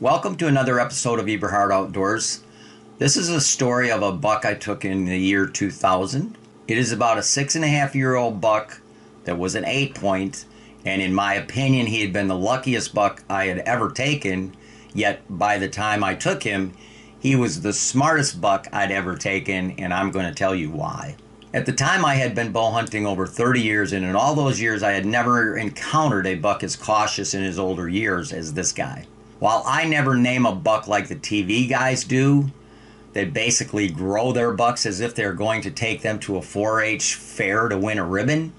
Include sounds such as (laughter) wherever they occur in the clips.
Welcome to another episode of Eberhart Outdoors. This is a story of a buck I took in the year 2000. It is about a six and a half year old buck that was an eight point, and in my opinion, he had been the luckiest buck I had ever taken. Yet by the time I took him, he was the smartest buck I'd ever taken, and I'm going to tell you why. At the time, I had been bow hunting over 30 years, and in all those years, I had never encountered a buck as cautious in his older years as this guy. While I never name a buck like the TV guys do, that basically grow their bucks as if they're going to take them to a 4 H fair to win a ribbon,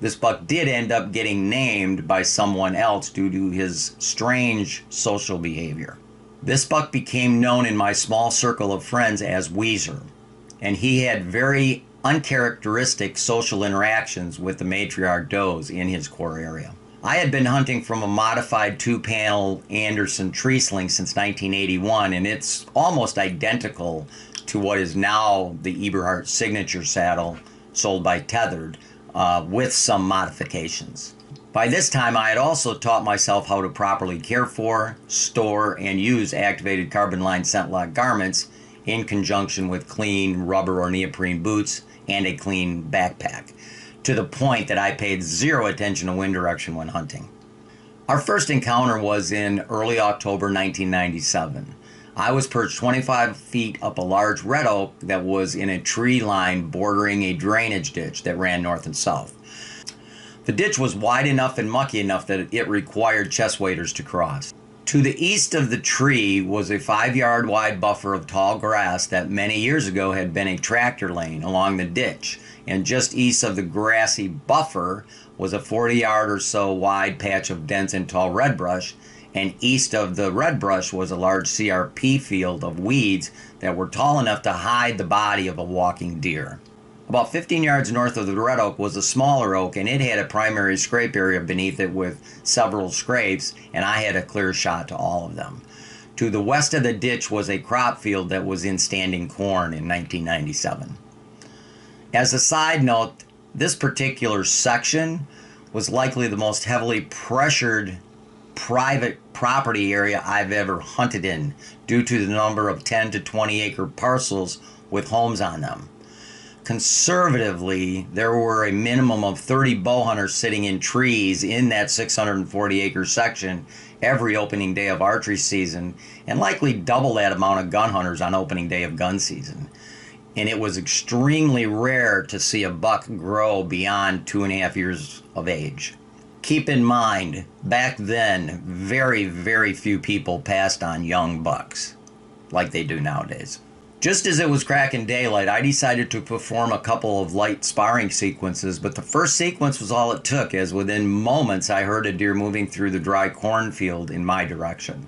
this buck did end up getting named by someone else due to his strange social behavior. This buck became known in my small circle of friends as Wheezer, and he had very uncharacteristic social interactions with the matriarch does in his core area. I had been hunting from a modified two panel Anderson tree sling since 1981, and it's almost identical to what is now the Eberhart signature saddle sold by Tethrd, uh, with some modifications. By this time, I had also taught myself how to properly care for, store, and use activated carbon line ScentLok garments in conjunction with clean rubber or neoprene boots and a clean backpack, to the point that I paid zero attention to wind direction when hunting. Our first encounter was in early October 1997. I was perched 25 feet up a large red oak that was in a tree line bordering a drainage ditch that ran north and south. The ditch was wide enough and mucky enough that it required chest waders to cross. To the east of the tree was a five yard wide buffer of tall grass that many years ago had been a tractor lane along the ditch, and just east of the grassy buffer was a 40 yard or so wide patch of dense and tall redbrush, and east of the redbrush was a large CRP field of weeds that were tall enough to hide the body of a walking deer. About 15 yards north of the red oak was a smaller oak, and it had a primary scrape area beneath it with several scrapes, and I had a clear shot to all of them. To the west of the ditch was a crop field that was in standing corn in 1997. As a side note, this particular section was likely the most heavily pressured private property area I've ever hunted in due to the number of 10 to 20 acre parcels with homes on them conservatively, there were a minimum of 30 bow hunters sitting in trees in that 640 acre section every opening day of archery season, and likely double that amount of gun hunters on opening day of gun season. And it was extremely rare to see a buck grow beyond two and a half years of age. Keep in mind, back then, very, very few people passed on young bucks like they do nowadays. Just as it was cracking daylight, I decided to perform a couple of light sparring sequences, but the first sequence was all it took, as within moments I heard a deer moving through the dry cornfield in my direction.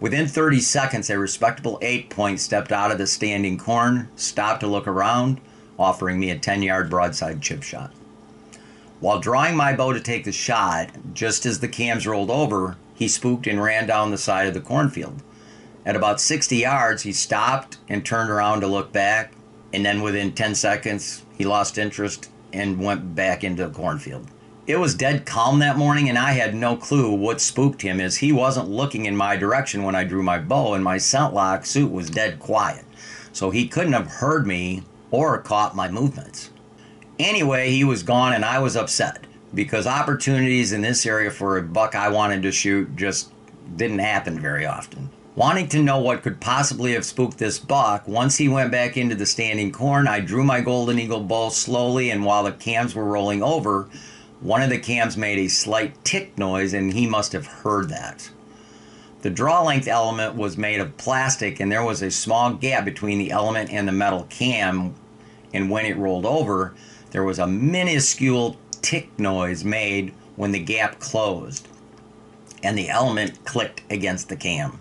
Within 30 seconds, a respectable eight point stepped out of the standing corn, stopped to look around, offering me a 10 yard broadside chip shot. While drawing my bow to take the shot, just as the cams rolled over, he spooked and ran down the side of the cornfield. At about 60 yards, he stopped and turned around to look back. And then within 10 seconds, he lost interest and went back into the cornfield. It was dead calm that morning, and I had no clue what spooked him as he wasn't looking in my direction when I drew my bow, and my ScentLok suit was dead quiet. So he couldn't have heard me or caught my movements. Anyway, he was gone, and I was upset because opportunities in this area for a buck I wanted to shoot just didn't happen very often. Wanting to know what could possibly have spooked this buck, once he went back into the standing corn, I drew my Golden Eagle bow slowly, and while the cams were rolling over, one of the cams made a slight tick noise, and he must have heard that. The draw length element was made of plastic, and there was a small gap between the element and the metal cam, and when it rolled over, there was a minuscule tick noise made when the gap closed, and the element clicked against the cam.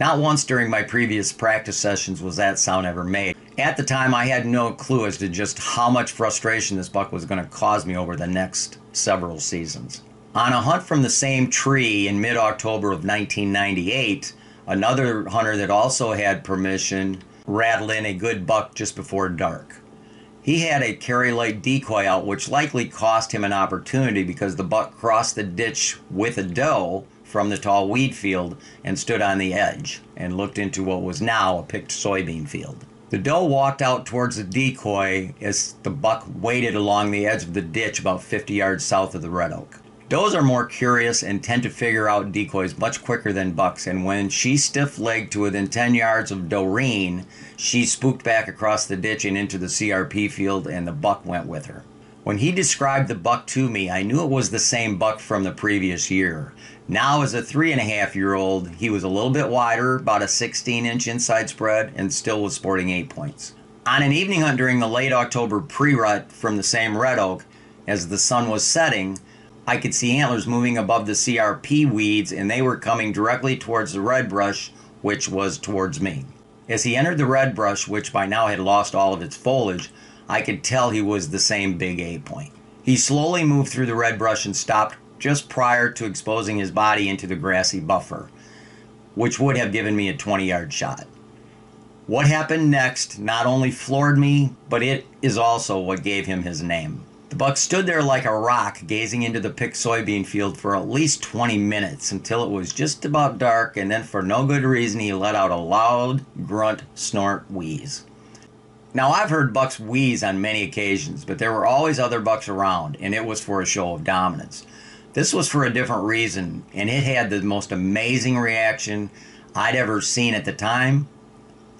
Not once during my previous practice sessions was that sound ever made. At the time, I had no clue as to just how much frustration this buck was going to cause me over the next several seasons. On a hunt from the same tree in mid October of 1998, another hunter that also had permission rattled in a good buck just before dark. He had a Carry-Lite decoy out, which likely cost him an opportunity because the buck crossed the ditch with a doe from the tall weed field and stood on the edge and looked into what was now a picked soybean field. The doe walked out towards the decoy as the buck waded along the edge of the ditch about 50 yards south of the red oak. Does are more curious and tend to figure out decoys much quicker than bucks, and when she stiff legged to within 10 yards of Doreen, she spooked back across the ditch and into the CRP field, and the buck went with her. When he described the buck to me, I knew it was the same buck from the previous year. Now, as a three and a half year old, he was a little bit wider, about a 16 inch inside spread, and still was sporting eight points. On an evening hunt during the late October pre rut from the same red oak, as the sun was setting, I could see antlers moving above the CRP weeds, and they were coming directly towards the red brush, which was towards me. As he entered the red brush, which by now had lost all of its foliage, I could tell he was the same big eight point. He slowly moved through the red brush and stopped just prior to exposing his body into the grassy buffer, which would have given me a 20 yard shot. What happened next not only floored me, but it is also what gave him his name. The buck stood there like a rock, gazing into the picked soybean field for at least 20 minutes until it was just about dark, and then for no good reason he let out a loud grunt, snort, wheeze. Now, I've heard bucks wheeze on many occasions, but there were always other bucks around, and it was for a show of dominance. This was for a different reason, and it had the most amazing reaction I'd ever seen at the time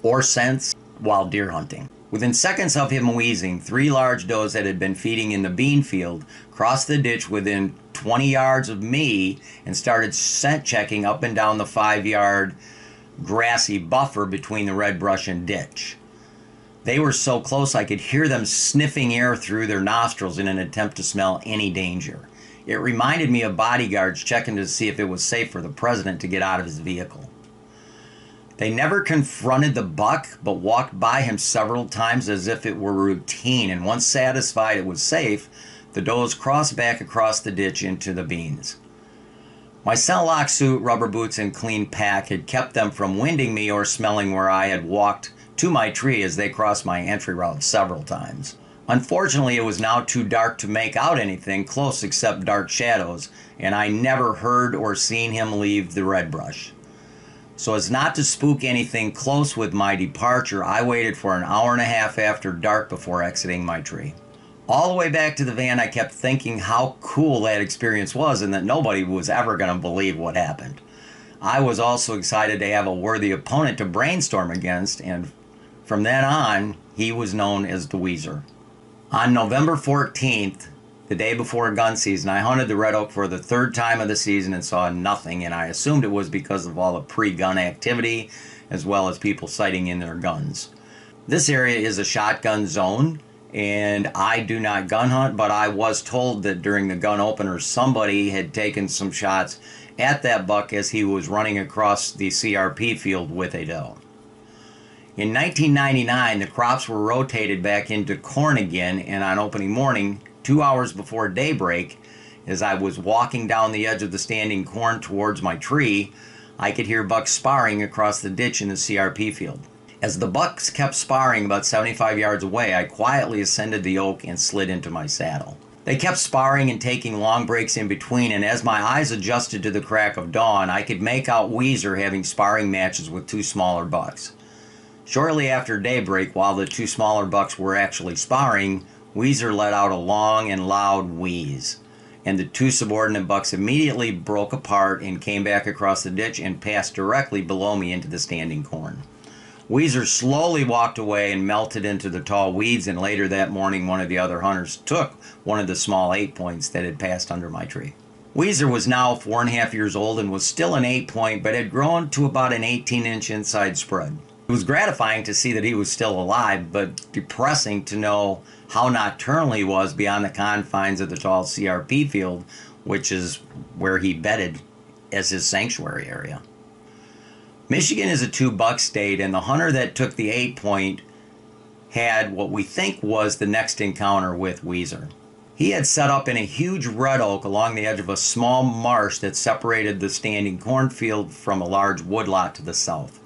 or since while deer hunting. Within seconds of him wheezing, three large does that had been feeding in the bean field crossed the ditch within 20 yards of me and started scent checking up and down the five yard grassy buffer between the red brush and ditch. They were so close I could hear them sniffing air through their nostrils in an attempt to smell any danger. It reminded me of bodyguards checking to see if it was safe for the president to get out of his vehicle. They never confronted the buck, but walked by him several times as if it were routine, and once satisfied it was safe, the does crossed back across the ditch into the beans. My lock suit, rubber boots, and clean pack had kept them from winding me or smelling where I had walked to my tree as they crossed my entry route several times. Unfortunately, it was now too dark to make out anything close except dark shadows, and I never heard or seen him leave the red brush. So as not to spook anything close with my departure, I waited for an hour and a half after dark before exiting my tree. All the way back to the van, I kept thinking how cool that experience was and that nobody was ever going to believe what happened. I was also excited to have a worthy opponent to brainstorm against, and from then on, he was known as the Wheezer. On November 14th, the day before gun season, I hunted the red oak for the third time of the season and saw nothing, and I assumed it was because of all the pre gun activity as well as people sighting in their guns. This area is a shotgun zone, and I do not gun hunt, but I was told that during the gun opener, somebody had taken some shots at that buck as he was running across the CRP field with a doe. In 1999, the crops were rotated back into corn again, and on opening morning, two hours before daybreak, as I was walking down the edge of the standing corn towards my tree, I could hear bucks sparring across the ditch in the CRP field. As the bucks kept sparring about 75 yards away, I quietly ascended the oak and slid into my saddle. They kept sparring and taking long breaks in between, and as my eyes adjusted to the crack of dawn, I could make out Wheezer having sparring matches with two smaller bucks. Shortly after daybreak, while the two smaller bucks were actually sparring, Wheezer let out a long and loud wheeze, and the two subordinate bucks immediately broke apart and came back across the ditch and passed directly below me into the standing corn. Wheezer slowly walked away and melted into the tall weeds, and later that morning, one of the other hunters took one of the small eight points that had passed under my tree. Wheezer was now four and a half years old and was still an eight point, but had grown to about an 18 inch inside spread. It was gratifying to see that he was still alive, but depressing to know how nocturnal he was beyond the confines of the tall CRP field, which is where he bedded as his sanctuary area. Michigan is a two buck state, and the hunter that took the eight point had what we think was the next encounter with Wheezer. He had set up in a huge red oak along the edge of a small marsh that separated the standing cornfield from a large woodlot to the south.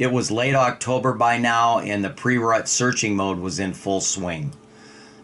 It was late October by now, and the pre rut searching mode was in full swing.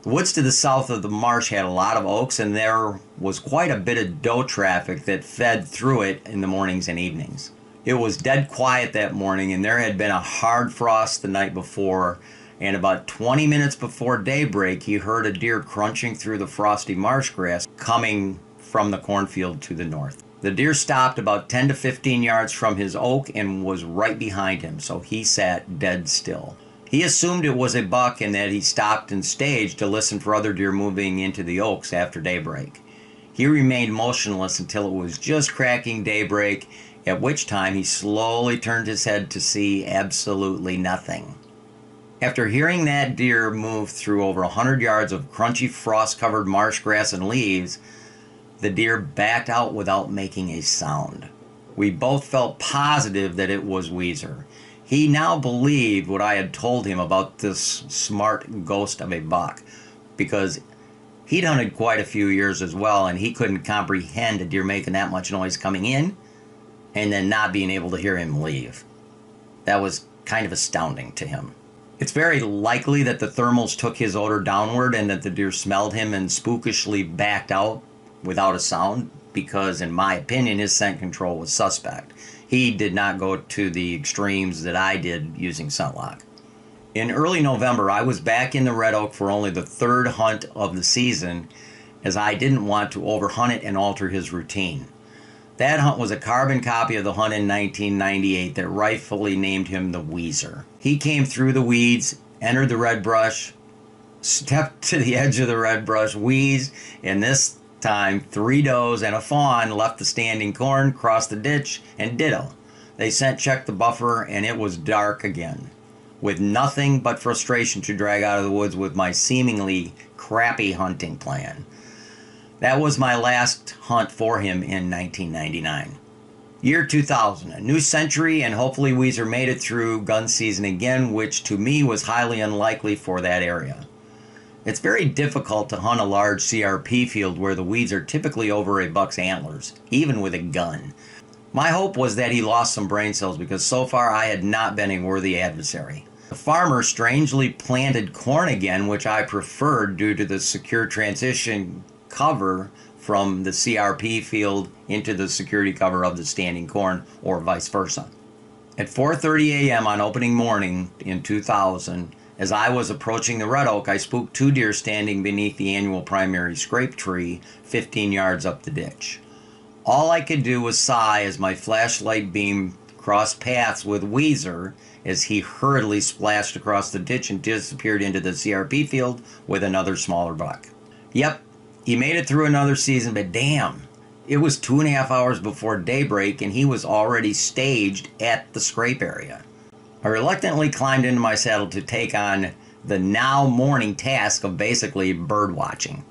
The woods to the south of the marsh had a lot of oaks, and there was quite a bit of doe traffic that fed through it in the mornings and evenings. It was dead quiet that morning, and there had been a hard frost the night before. And about 20 minutes before daybreak, he heard a deer crunching through the frosty marsh grass coming from the cornfield to the north. The deer stopped about 10 to 15 yards from his oak and was right behind him, so he sat dead still. He assumed it was a buck and that he stopped and staged to listen for other deer moving into the oaks after daybreak. He remained motionless until it was just cracking daybreak, at which time he slowly turned his head to see absolutely nothing. After hearing that deer move through over a hundred yards of crunchy frost covered marsh grass and leaves, the deer backed out without making a sound. We both felt positive that it was Wheezer. He now believed what I had told him about this smart ghost of a buck because he'd hunted quite a few years as well and he couldn't comprehend a deer making that much noise coming in and then not being able to hear him leave. That was kind of astounding to him. It's very likely that the thermals took his odor downward and that the deer smelled him and spookishly backed out without a sound because, in my opinion, his scent control was suspect he did not go to the extremes that I did using ScentLok. In early November, I was back in the Red Oak for only the third hunt of the season, as I didn't want to overhunt it and alter his routine. That hunt was a carbon copy of the hunt in 1998 that rightfully named him the Wheezer. He came through the weeds, entered the red brush, stepped to the (laughs) edge of the red brush, wheezed, and this time, three does and a fawn left the standing corn, crossed the ditch, and ditto. They sent check the buffer, and it was dark again, with nothing but frustration to drag out of the woods with my seemingly crappy hunting plan. That was my last hunt for him in 1999. Year 2000, a new century, and hopefully Wheezer made it through gun season again, which to me was highly unlikely for that area. It's very difficult to hunt a large CRP field where the weeds are typically over a buck's antlers, even with a gun. My hope was that he lost some brain cells because so far I had not been a worthy adversary. The farmer strangely planted corn again, which I preferred due to the secure transition cover from the CRP field into the security cover of the standing corn or vice versa. At 4:30 a.m. on opening morning in 2000, as I was approaching the red oak, I spooked two deer standing beneath the annual primary scrape tree 15 yards up the ditch. All I could do was sigh as my flashlight beam crossed paths with Wheezer as he hurriedly splashed across the ditch and disappeared into the CRP field with another smaller buck. Yep, he made it through another season, but damn, it was two and a half hours before daybreak and he was already staged at the scrape area. I reluctantly climbed into my saddle to take on the now morning task of basically bird watching.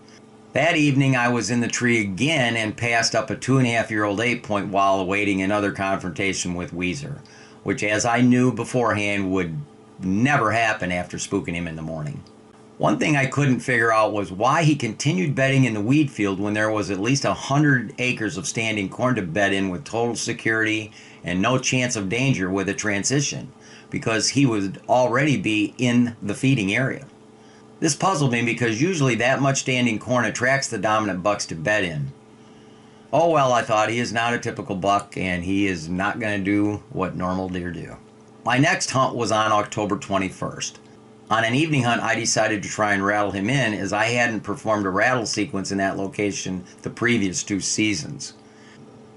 That evening, I was in the tree again and passed up a two and a half year old eight point while awaiting another confrontation with Wheezer, which, as I knew beforehand, would never happen after spooking him in the morning. One thing I couldn't figure out was why he continued bedding in the weed field when there was at least a hundred acres of standing corn to bed in with total security and no chance of danger with a transition because he would already be in the feeding area. This puzzled me because usually that much standing corn attracts the dominant bucks to bed in. Oh well, I thought he is not a typical buck and he is not going to do what normal deer do. My next hunt was on October 21st. On an evening hunt, I decided to try and rattle him in as I hadn't performed a rattle sequence in that location the previous two seasons.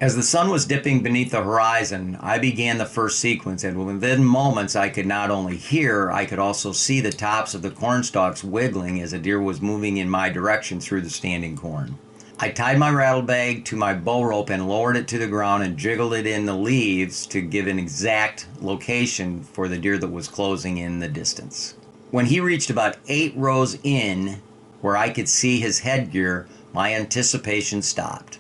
As the sun was dipping beneath the horizon, I began the first sequence, and within moments I could not only hear, I could also see the tops of the corn stalks wiggling as a deer was moving in my direction through the standing corn. I tied my rattle bag to my bow rope and lowered it to the ground and jiggled it in the leaves to give an exact location for the deer that was closing in the distance. When he reached about eight rows in, where I could see his headgear, my anticipation stopped.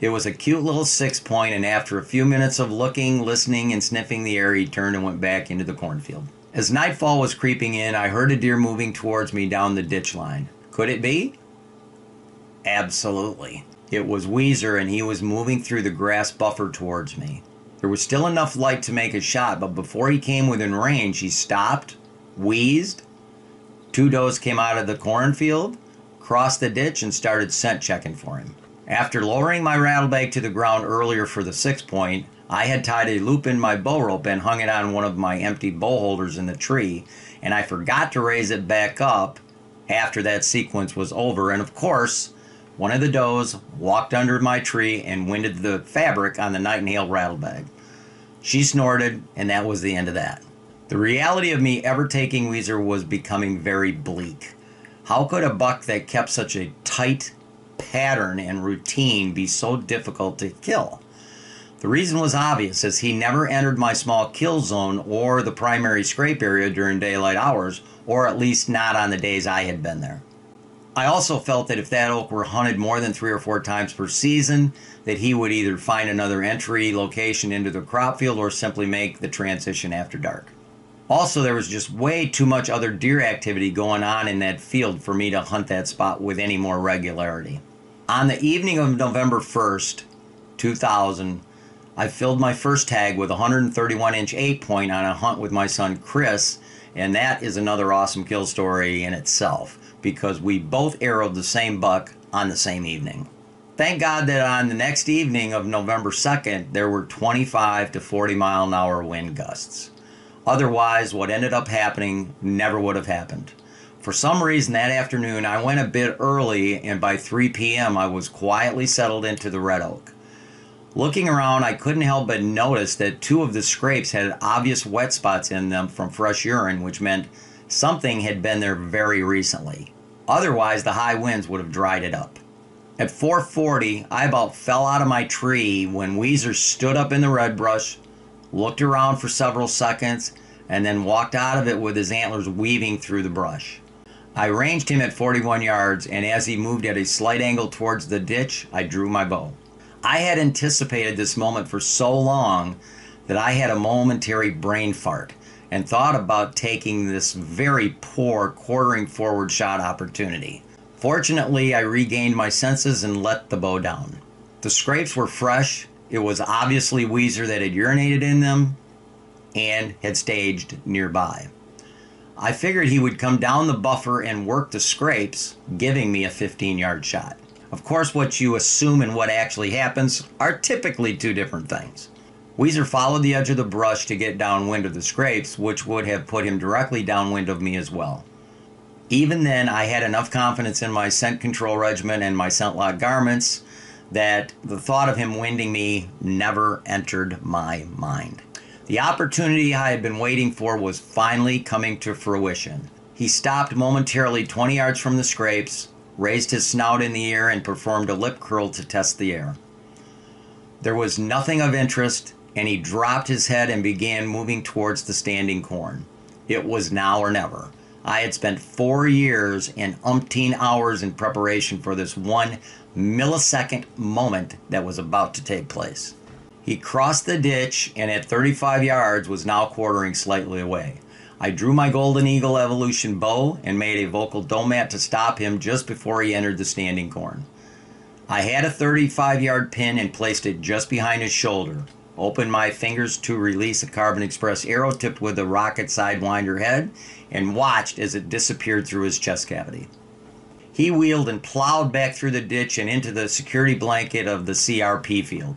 It was a cute little six point, and after a few minutes of looking, listening, and sniffing the air, he turned and went back into the cornfield. As nightfall was creeping in, I heard a deer moving towards me down the ditch line. Could it be? Absolutely. It was Wheezer, and he was moving through the grass buffer towards me. There was still enough light to make a shot, but before he came within range, he stopped, wheezed, Two does came out of the cornfield, crossed the ditch, and started scent checking for him. After lowering my rattle bag to the ground earlier for the six point, I had tied a loop in my bow rope and hung it on one of my empty bow holders in the tree, and I forgot to raise it back up after that sequence was over. And of course, one of the does walked under my tree and winded the fabric on the Knight & Hale rattle bag. She snorted, and that was the end of that. The reality of me ever taking Wheezer was becoming very bleak. How could a buck that kept such a tight pattern and routine be so difficult to kill? The reason was obvious, as he never entered my small kill zone or the primary scrape area during daylight hours, or at least not on the days I had been there. I also felt that if that elk were hunted more than three or four times per season, that he would either find another entry location into the crop field or simply make the transition after dark. Also, there was just way too much other deer activity going on in that field for me to hunt that spot with any more regularity. On the evening of November 1st, 2000, I filled my first tag with a 131 inch 8 point on a hunt with my son Chris, and that is another awesome kill story in itself because we both arrowed the same buck on the same evening. Thank God that on the next evening of November 2nd, there were 25 to 40 mile an hour wind gusts. Otherwise, what ended up happening never would have happened. For some reason that afternoon, I went a bit early, and by 3 p.m., I was quietly settled into the red oak. Looking around, I couldn't help but notice that two of the scrapes had obvious wet spots in them from fresh urine, which meant something had been there very recently. Otherwise, the high winds would have dried it up. At 4:40, I about fell out of my tree when Wheezer stood up in the red brush, looked around for several seconds, and then walked out of it with his antlers weaving through the brush. I ranged him at 41 yards, and as he moved at a slight angle towards the ditch, I drew my bow. I had anticipated this moment for so long that I had a momentary brain fart and thought about taking this very poor quartering forward shot opportunity. Fortunately, I regained my senses and let the bow down. The scrapes were fresh. It was obviously Wheezer that had urinated in them and had staged nearby. I figured he would come down the buffer and work the scrapes, giving me a 15 yard shot. Of course, what you assume and what actually happens are typically two different things. Wheezer followed the edge of the brush to get downwind of the scrapes, which would have put him directly downwind of me as well. Even then, I had enough confidence in my scent control regimen and my ScentLok garments that the thought of him winding me never entered my mind. The opportunity I had been waiting for was finally coming to fruition. He stopped momentarily 20 yards from the scrapes, raised his snout in the air, and performed a lip curl to test the air. There was nothing of interest, and he dropped his head and began moving towards the standing corn. It was now or never. I had spent four years and umpteen hours in preparation for this one millisecond moment that was about to take place. He crossed the ditch and at 35 yards was now quartering slightly away. I drew my Golden Eagle Evolution bow and made a vocal domat to stop him just before he entered the standing corn. I had a 35 yard pin and placed it just behind his shoulder. Opened my fingers to release a Carbon Express arrow tipped with a rocket sidewinder head and watched as it disappeared through his chest cavity. He wheeled and plowed back through the ditch and into the security blanket of the CRP field.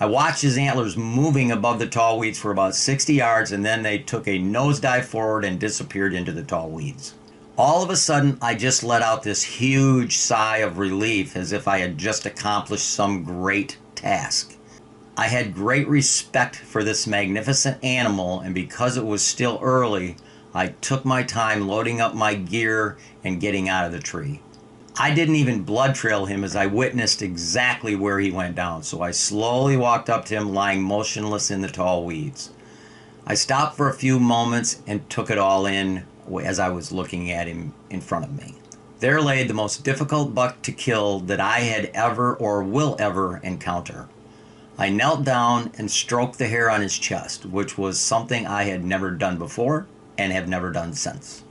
I watched his antlers moving above the tall weeds for about 60 yards, and then they took a nosedive forward and disappeared into the tall weeds. All of a sudden, I just let out this huge sigh of relief as if I had just accomplished some great task. I had great respect for this magnificent animal, and because it was still early, I took my time loading up my gear and getting out of the tree. I didn't even blood trail him as I witnessed exactly where he went down, so I slowly walked up to him lying motionless in the tall weeds. I stopped for a few moments and took it all in as I was looking at him in front of me. There lay the most difficult buck to kill that I had ever or will ever encounter. I knelt down and stroked the hair on his chest, which was something I had never done before and have never done since.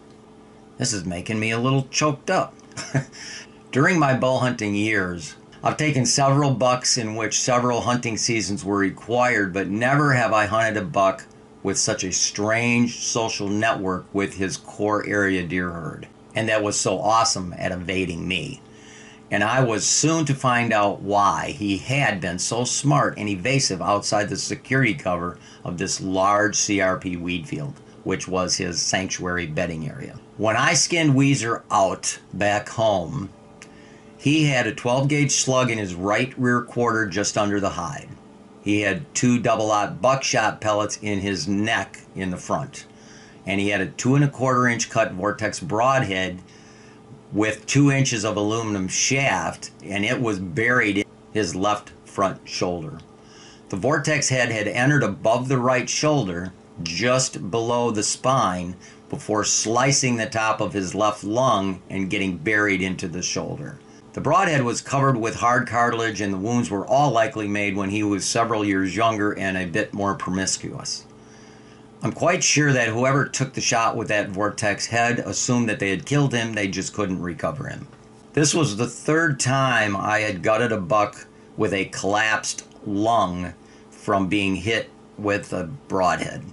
This is making me a little choked up. (laughs) During my bow hunting years, I've taken several bucks in which several hunting seasons were required, but never have I hunted a buck with such a strange social network with his core area deer herd, and that was so awesome at evading me. And I was soon to find out why he had been so smart and evasive outside the security cover of this large CRP weed field, which was his sanctuary bedding area. When I skinned Wheezer out back home, he had a 12 gauge slug in his right rear quarter just under the hide. He had two double aught buckshot pellets in his neck in the front. And he had a two and a quarter inch cut Vortex broadhead with two inches of aluminum shaft, and it was buried in his left front shoulder. The Vortex head had entered above the right shoulder, just below the spine, before slicing the top of his left lung and getting buried into the shoulder. The broadhead was covered with hard cartilage, and the wounds were all likely made when he was several years younger and a bit more promiscuous. I'm quite sure that whoever took the shot with that vortex head assumed that they had killed him, they just couldn't recover him. This was the third time I had gutted a buck with a collapsed lung from being hit with a broadhead.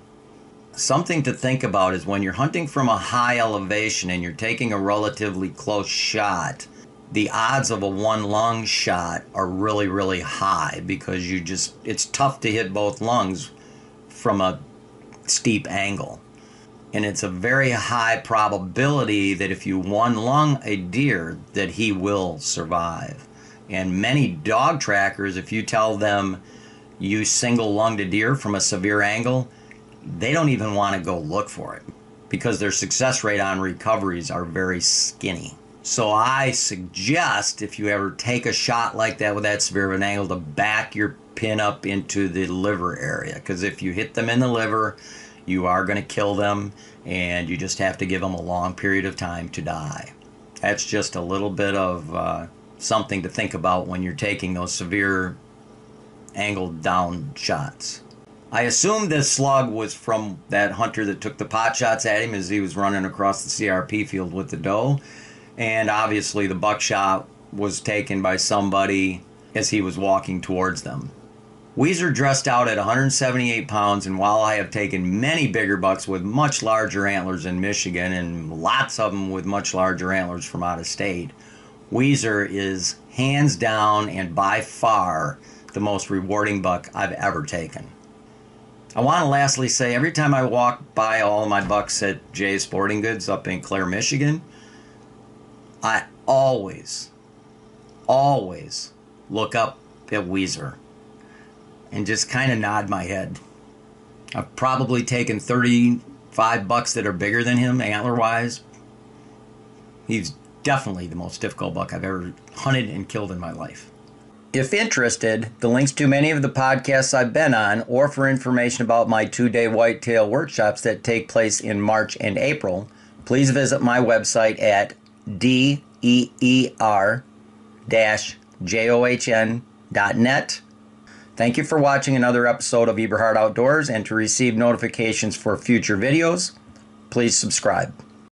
Something to think about is when you're hunting from a high elevation and you're taking a relatively close shot, the odds of a one lung shot are really really high because you just it's tough to hit both lungs from a steep angle. And it's a very high probability that if you one lung a deer that he will survive. And many dog trackers if you tell them you single lunged a deer from a severe angle they don't even want to go look for it because their success rate on recoveries are very skinny so I suggest if you ever take a shot like that with that severe of an angle to back your pin up into the liver area because if you hit them in the liver, you are going to kill them and you just have to give them a long period of time to die. That's just a little bit of uh, something to think about when you're taking those severe angled down shots. I assume this slug was from that hunter that took the pot shots at him as he was running across the CRP field with the doe and obviously the buckshot was taken by somebody as he was walking towards them. Wheezer dressed out at 178 pounds, and while I have taken many bigger bucks with much larger antlers in Michigan and lots of them with much larger antlers from out of state, Wheezer is hands down and by far the most rewarding buck I've ever taken. I want to lastly say every time I walk by all my bucks at Jay's Sporting Goods up in Clare, Michigan, I always, always look up at Wheezer and just kind of nod my head. I've probably taken 35 bucks that are bigger than him antler wise. He's definitely the most difficult buck I've ever hunted and killed in my life. If interested, the links to many of the podcasts I've been on, or for information about my two day whitetail workshops that take place in March and April, please visit my website at D E E R dash J O H N dot net. Thank you for watching another episode of Eberhart Outdoors and to receive notifications for future videos, please subscribe.